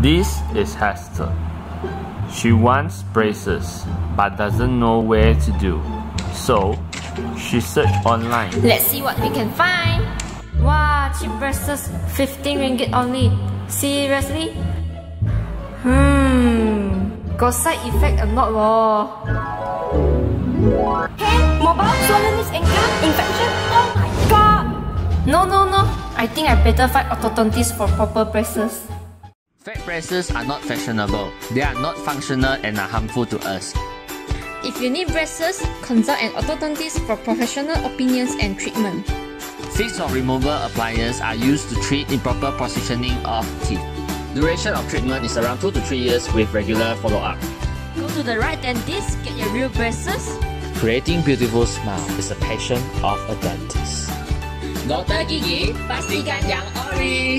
This is Hester. She wants braces but doesn't know where to do. So, she searched online. Let's see what we can find. Wow, cheap braces, 15 ringgit only. Seriously? Hmm, got side effect a lot lor. Hand, mobile, soreness, anger, infection. Oh my god! No, no, no. I think I better find orthodontist for proper braces. Fake braces are not fashionable. They are not functional and are harmful to us. If you need braces, consult an orthodontist for professional opinions and treatment. Fixed or removal appliances are used to treat improper positioning of teeth. Duration of treatment is around 2 to 3 years with regular follow-up. Go to the right dentist, get your real braces. Creating beautiful smile is a passion of a dentist. Dr. Gigi, pastikan yang ori.